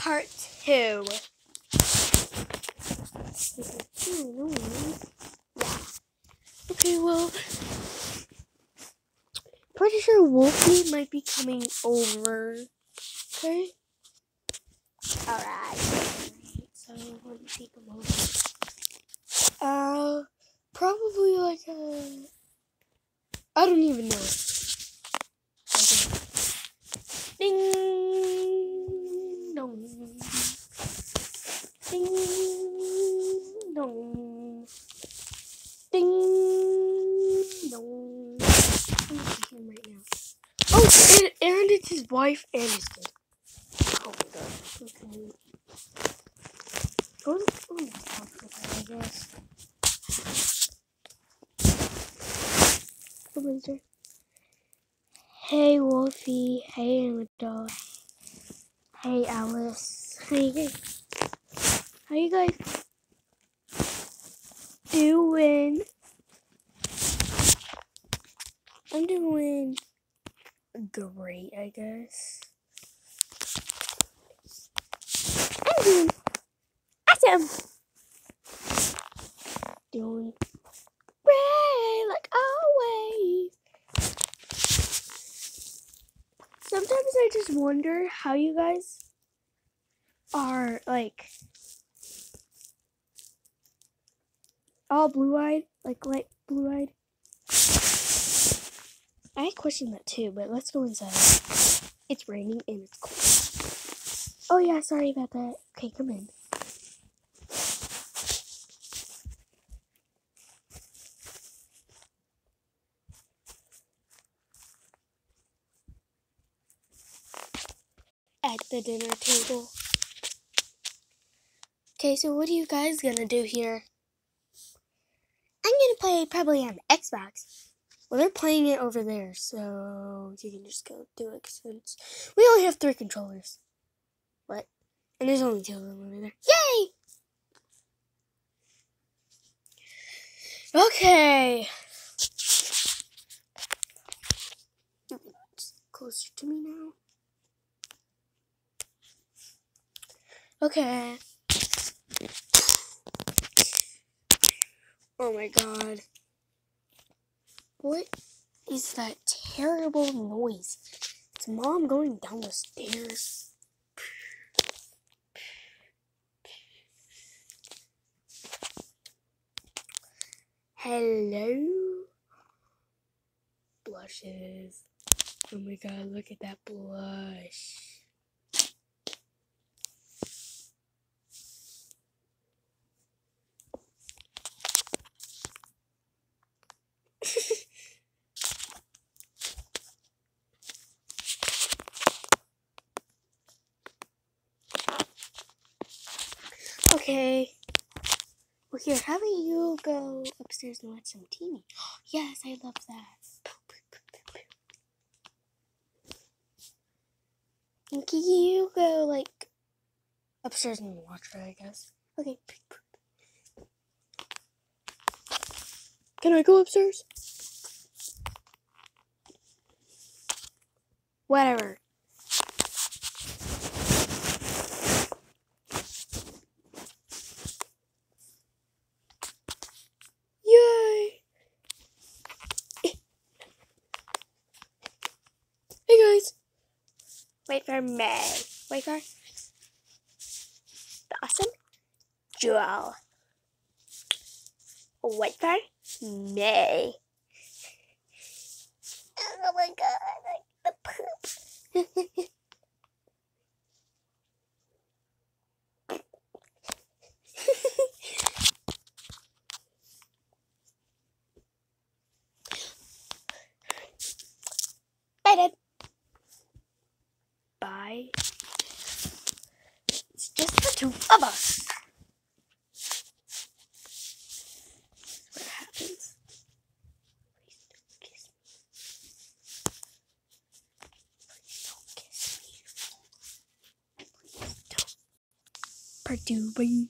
part two. Yeah. Okay, well, pretty sure Wolfie might be coming over. Okay. Alright. So let me take a moment. Uh, probably like a. I don't even know. Okay. Ding dong. Ding dong. Ding dong. I'm gonna see him right now. Oh, and, and it's his wife and his kid. Oh my god. Okay. Go to that, I guess. Someone's there. Hey Wolfie. Hey Amanda. Hey Alice. You guys? How you guys doing? I'm doing great, I guess. I'm. Doing great, like always. Sometimes I just wonder how you guys are like all blue eyed, like light blue eyed. I question that too, but let's go inside. It's raining and it's cold. Oh yeah, sorry about that. Okay, come in. At the dinner table. Okay, so what are you guys gonna do here? I'm gonna play probably on Xbox. Well, they're playing it over there, so you can just go do it since we only have three controllers. What? And there's only two of them over there. Yay! Okay. Closer to me now. Okay. Oh my god. What is that terrible noise? It's mom going down the stairs. Hello? Blushes. Oh my god, look at that blush. Okay. Well, here, how about you go upstairs and watch some TV? Yes, I love that. And can you go, like, upstairs and watch her, I guess? Okay. Can I go upstairs? Whatever. Yay! Hey guys! Wait for me. Wait for the awesome Joel. Wait for me. Oh my god, like the poop. Just the two of us. What happens? Please don't kiss me. Please don't me.